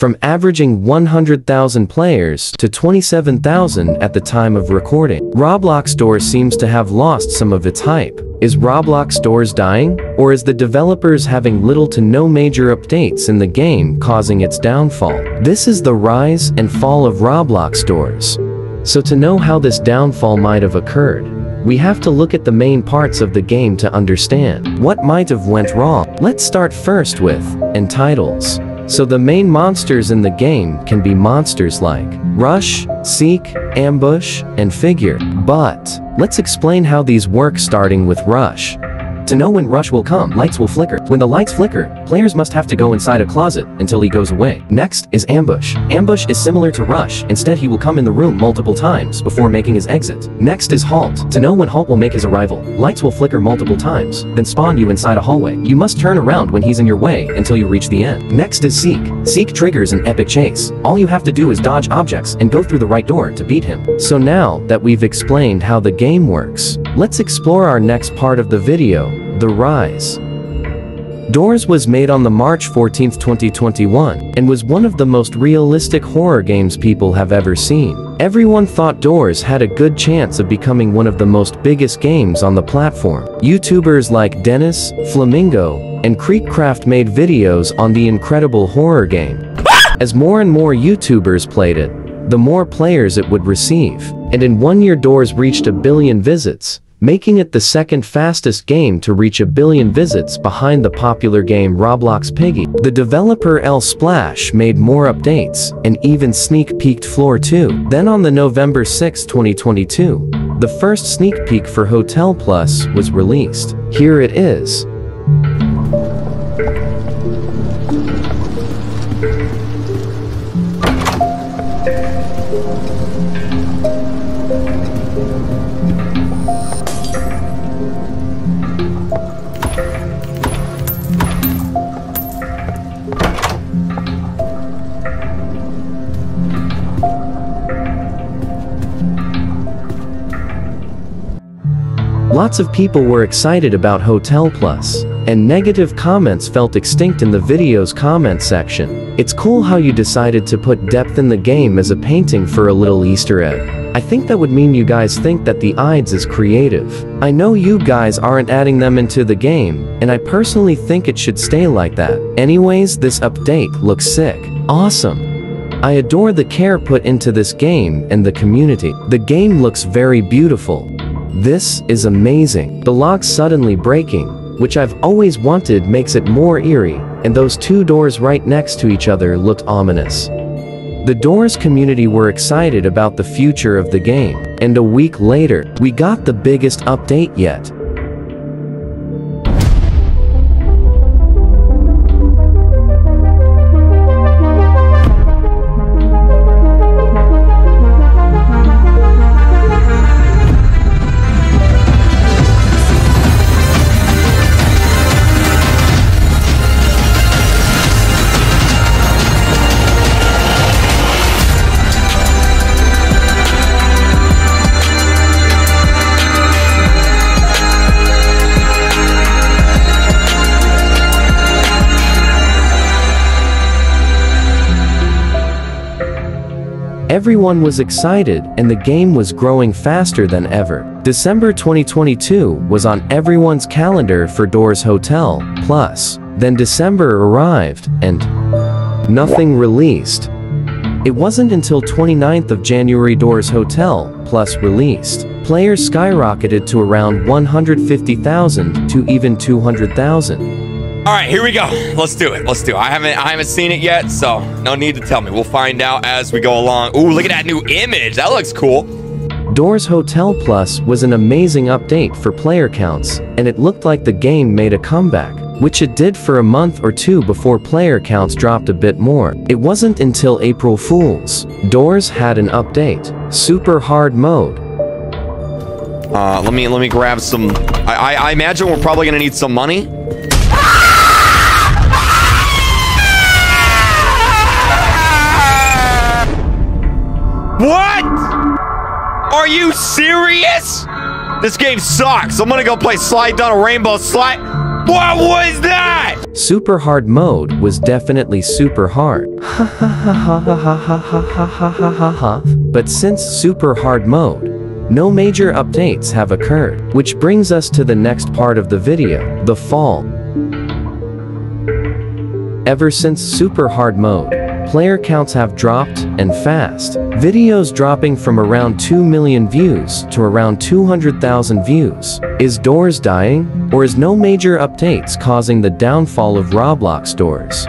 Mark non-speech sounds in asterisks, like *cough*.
from averaging 100,000 players to 27,000 at the time of recording. Roblox Doors seems to have lost some of its hype. Is Roblox Doors dying? Or is the developers having little to no major updates in the game causing its downfall? This is the rise and fall of Roblox Doors. So to know how this downfall might have occurred, we have to look at the main parts of the game to understand what might have went wrong. Let's start first with entities. So the main monsters in the game can be monsters like Rush, Seek, Ambush, and Figure. But, let's explain how these work starting with Rush. To know when rush will come, lights will flicker. When the lights flicker, players must have to go inside a closet until he goes away. Next is ambush. Ambush is similar to rush, instead he will come in the room multiple times before making his exit. Next is halt. To know when halt will make his arrival, lights will flicker multiple times, then spawn you inside a hallway. You must turn around when he's in your way until you reach the end. Next is seek. Seek triggers an epic chase. All you have to do is dodge objects and go through the right door to beat him. So now that we've explained how the game works, let's explore our next part of the video, the Rise. Doors was made on the March 14, 2021, and was one of the most realistic horror games people have ever seen. Everyone thought Doors had a good chance of becoming one of the most biggest games on the platform. YouTubers like Denis, Flamingo, and KreekCraft made videos on the incredible horror game. *laughs* As more and more YouTubers played it, the more players it would receive. And in one year Doors reached a billion visits, making it the second fastest game to reach a billion visits behind the popular game Roblox Piggy. The developer LSPLASH made more updates and even sneak peeked Floor 2. Then on the November 6, 2022, the first sneak peek for Hotel Plus was released. Here it is. Lots of people were excited about Hotel Plus, and negative comments felt extinct in the video's comment section. It's cool how you decided to put depth in the game as a painting for a little easter egg. I think that would mean you guys think that the IDs is creative. I know you guys aren't adding them into the game, and I personally think it should stay like that. Anyways, this update looks sick. Awesome. I adore the care put into this game and the community. The game looks very beautiful. This is amazing. The lock suddenly breaking, which I've always wanted makes it more eerie, and those two doors right next to each other looked ominous. The Doors community were excited about the future of the game, and a week later, we got the biggest update yet. Everyone was excited and the game was growing faster than ever. December 2022 was on everyone's calendar for Doors Hotel, Plus. Then December arrived and nothing released. It wasn't until 29th of January Doors Hotel Plus released. Players skyrocketed to around 150,000 to even 200,000. All right, here we go. Let's do it. Let's do it. I haven't I haven't seen it yet, so no need to tell me. We'll find out as we go along. Ooh, look at that new image. That looks cool. Doors Hotel Plus was an amazing update for player counts, and it looked like the game made a comeback, which it did for a month or two before player counts dropped a bit more. It wasn't until April Fools. Doors had an update, Super Hard Mode. Uh, let me let me grab some. I, I, I imagine we're probably gonna need some money. What? Are you serious? This game sucks. I'm gonna go play Slide Down a Rainbow Slide. What was that? Super hard mode was definitely super hard. *laughs* but since super hard mode, no major updates have occurred, which brings us to the next part of the video, the fall. Ever since super hard mode, player counts have dropped, and fast. Videos dropping from around 2 million views to around 200,000 views. Is Doors dying? Or is no major updates causing the downfall of Roblox Doors?